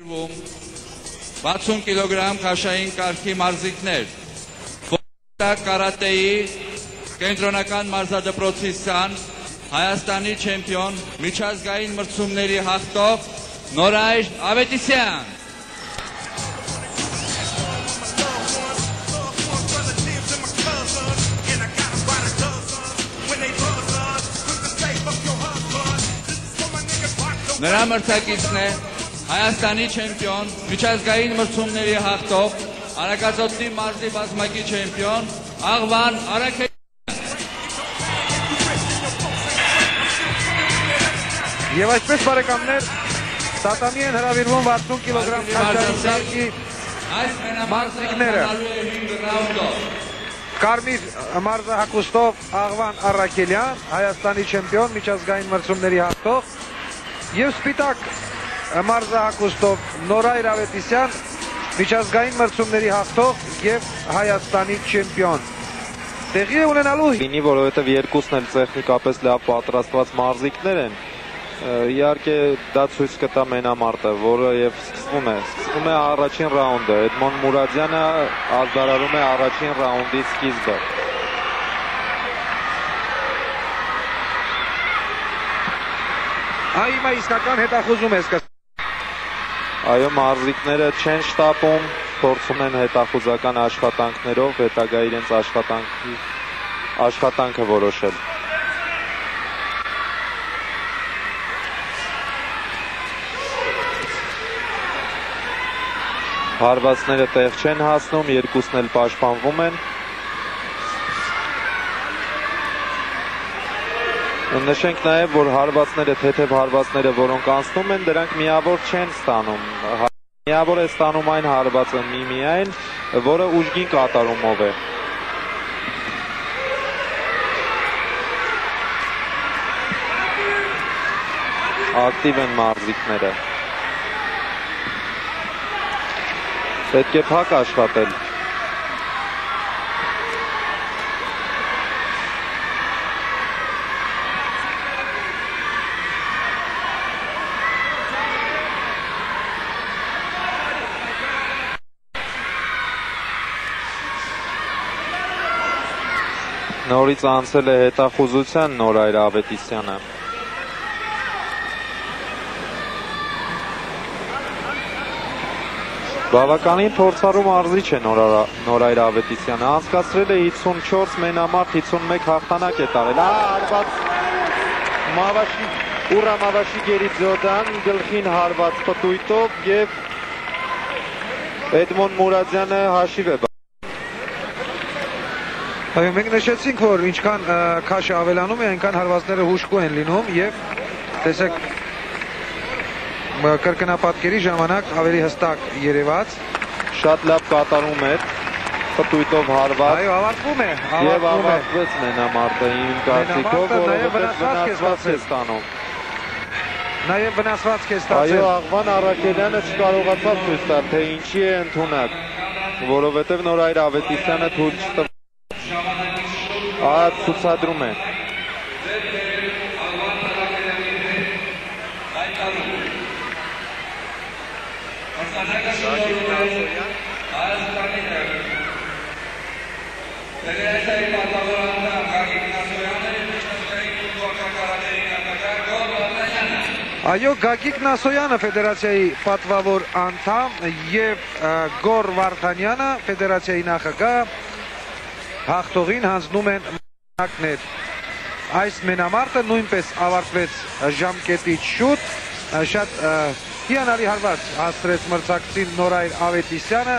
60 կիլոգրամ քաշային կարգի մարզիկներ։ Բոքսա կարատեի կենտրոնական մարզադպրոցի սան Հայաստանի չեմպիոն միջազգային մրցումների հաղթող Նորայր Ավետիսյան։ Նրա մրցակիցն է Հայաստանի չեմպիոն, միջազգային մրցումների հաղթող, Արագածոտնի մարզի բազմակի չեմպիոն Աղվան Արաքե Եվ այսպես բարեկամներ, տատամի են հրավիրվում 60 կիլոգրամ քաշային սարքի մարզիկները։ Կարմիր մարզահակուստով Աղվան Արաքելյան, Հայաստանի չեմպիոն, միջազգային մրցումների հաղթող, եւ Սպիտակ մարզահակուստով Նորայր Ավետիսյան, միջազգային մրցումների հաղթող եւ Հայաստանի չեմպիոն։ Տեղի է ունենալու լինի, որովհետև երկուսն էլ տեխնիկապես լավ պատրաստված մարզիկներ են։ Իհարկե դա ցույց կտա մենամարտը, որը եւ սկսվում է։ Սկսվում է առաջին ռաունդը։ Էդմոն Մուրադյանը ազդարարում է առաջին ռաունդի սկիզբը։ Այ հիմա իսկական հետախուզում է սկսվում։ Այո, մարզիկները չեն շտապում, փորձում են հետախուզական աշխատանքներով հետագա իրենց աշխատանքի աշխատանքը որոշել։ Հարվածները տեղ չեն հասնում, երկուսն էլ պաշտպանվում են։ Նշենք նաև, որ հարվածները, թեթև հարվածները, որոնք անցնում են, դրանք միավոր չեն ստանում։ Միավոր է ստանում այն հարվածը մի միայն, որը ուժգին կատարումով է։ Ակտիվ են մարզիկները։ Պետք է փակ աշխատել։ Նորից անցել է հետախուզության Նորայր Ավետիսյանը։ Բավականին փորձառու մարզիչ է Նորայր Ավետիսյանը։ Անցկացրել է 54 մենամարտ, 51 հաղթանակ է տարել։ հարված Մավաշի Ուրա Մավաշի Գերիձոդան գլխին հարված պտույտով եւ Էդմոն Մուրադյանը հաշիվ է Այո, մենք նշեցինք, որ ինչքան քաշը ավելանում է, այնքան հարվածները հուշկու են լինում եւ տեսեք կրկնապատկերի ժամանակ ավելի հստակ երևաց։ Շատ լավ կատարում էր պտույտով հարված։ Այո, ավարտվում է, է։ ավարտվեց մենամարտը իմ կարծիքով, որովհետև վնասված է է ստանում։ Նաև վնասված է Այո, ստացել։ Աղվան Արաքելյանը չկարողացավ ցույց տալ, թե ինչի է ընդունակ, որովհետև Նորայր Ավետիսյանը թույլ չտվավ։ Ահա ցուցադրում է։ Այո, Գագիկ Նասոյանը ֆեդերացիայի պատվավոր անդամ եւ Գոր Վարդանյանը ֆեդերացիայի նախագահ հաղթողին հանձնում են մնակներ։ Այս մենամարտը նույնպես ավարտվեց ժամկետից շուտ, շատ հիանալի հարված հասցրեց մրցակցին Նորայր Ավետիսյանը